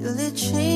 You're literally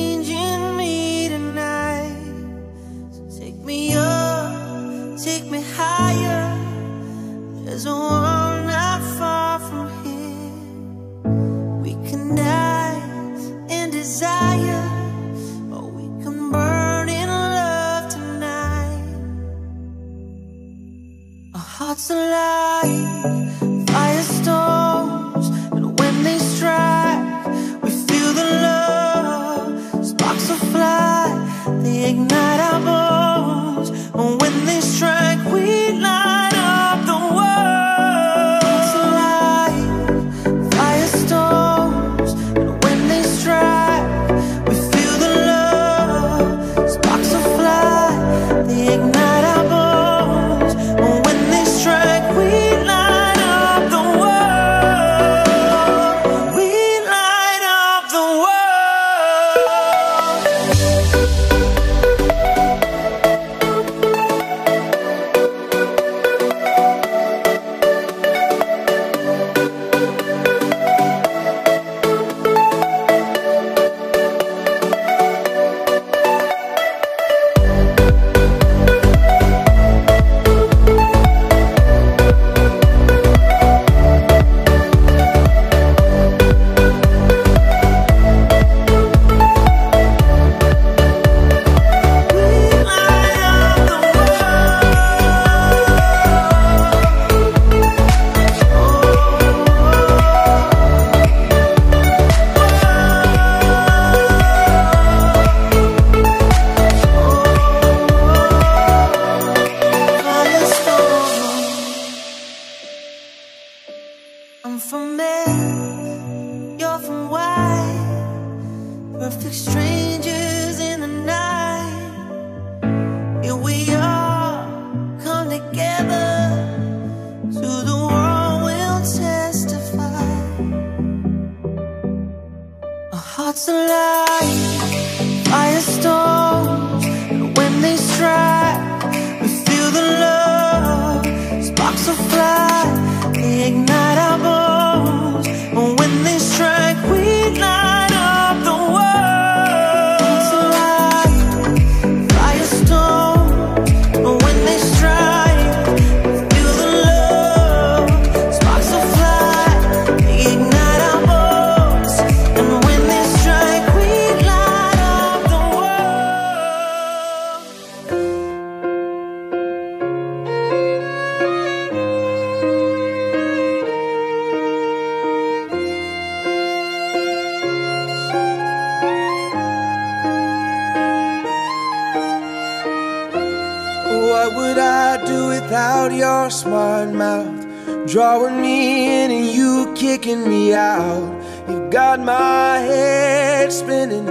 kicking me out. You got my head spinning,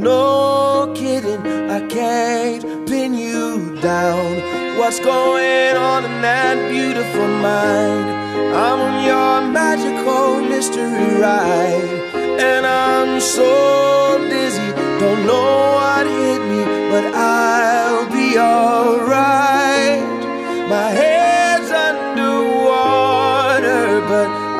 no kidding. I can't pin you down. What's going on in that beautiful mind? I'm on your magical mystery ride, and I'm so dizzy, don't know what hit me, but I'll be alright. My head's underwater, but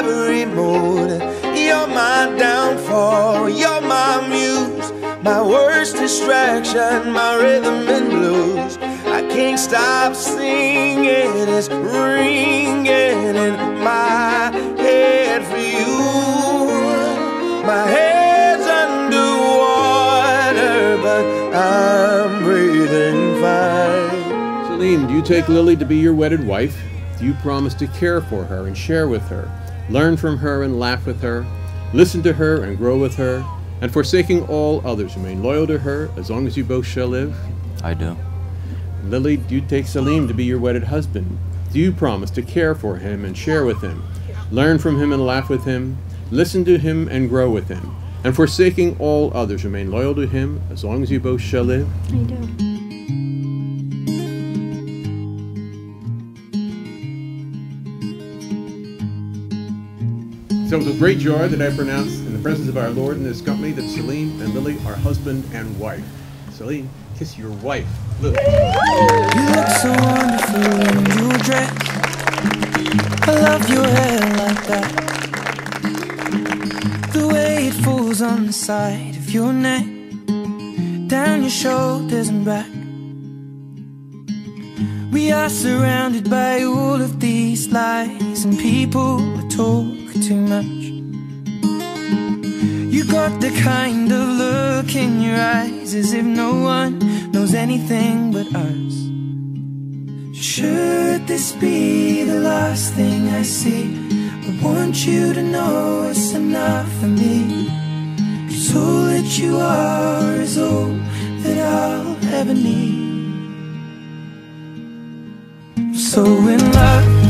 every mood. You're my downfall, you're my muse, my worst distraction, my rhythm and blues. I can't stop singing, it's ringing in my head for you. My head's underwater, but I'm breathing fine. Salim, do you take Lily to be your wedded wife? Do you promise to care for her and share with her? Learn from her and laugh with her, listen to her and grow with her, and forsaking all others, remain loyal to her as long as you both shall live? I do. Lily, do you take Salim to be your wedded husband? Do you promise to care for him and share with him, learn from him and laugh with him, listen to him and grow with him, and forsaking all others, remain loyal to him as long as you both shall live? I do. So it with great joy that I pronounce in the presence of our Lord and His company that Salim and Lily are husband and wife. Salim, kiss your wife, Lily. You look so wonderful in your dress. I love your hair like that. The way it falls on the side of your neck, down your shoulders and back. We are surrounded by all of these lies, and people that talk too much. You got the kind of look in your eyes as if no one knows anything but us. Should this be the last thing I see? I want you to know it's enough for me. Cause all that you are is all that I'll ever need. So in love,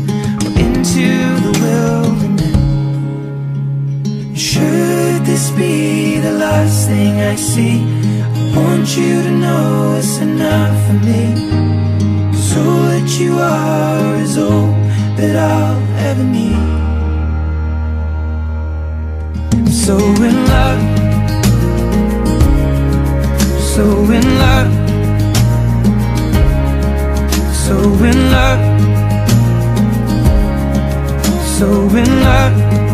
last thing I see? I want you to know it's enough for me. Cause all that you are is all that I'll ever need. I'm so in love, so in love, so in love, so in love.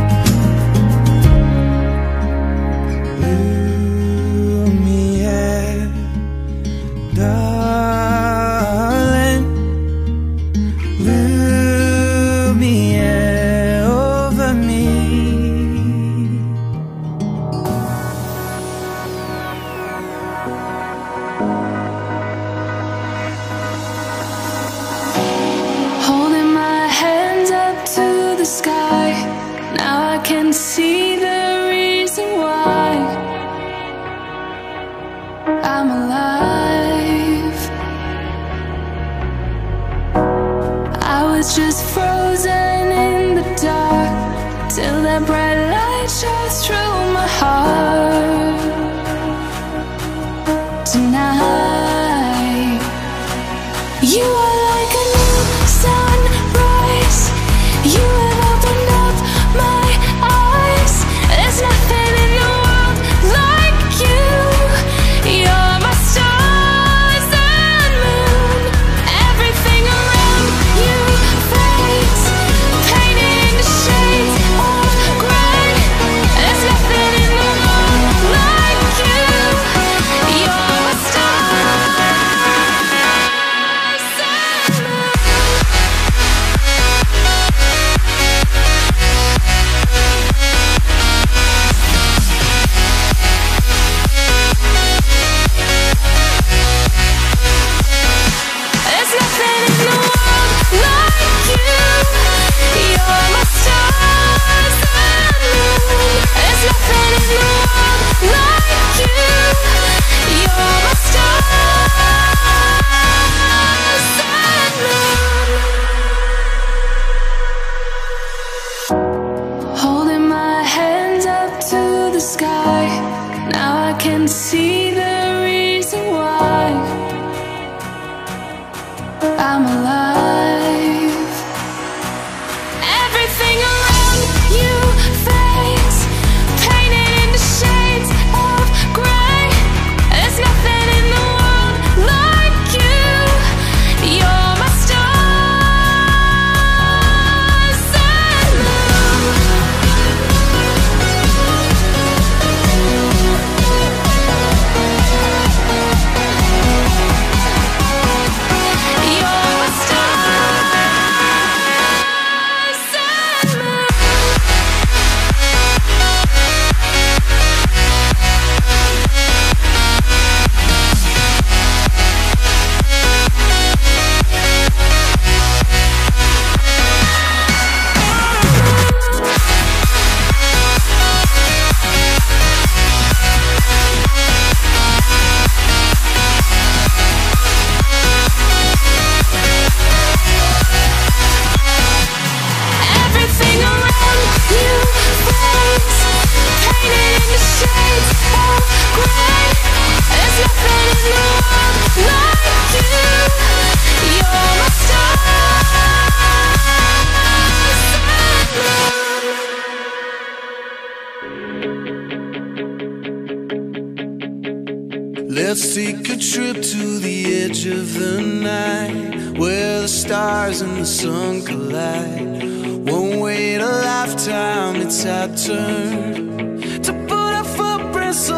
Till that bright light shines through my heart. And the sun collide. Won't wait a lifetime, it's our turn to put our footprints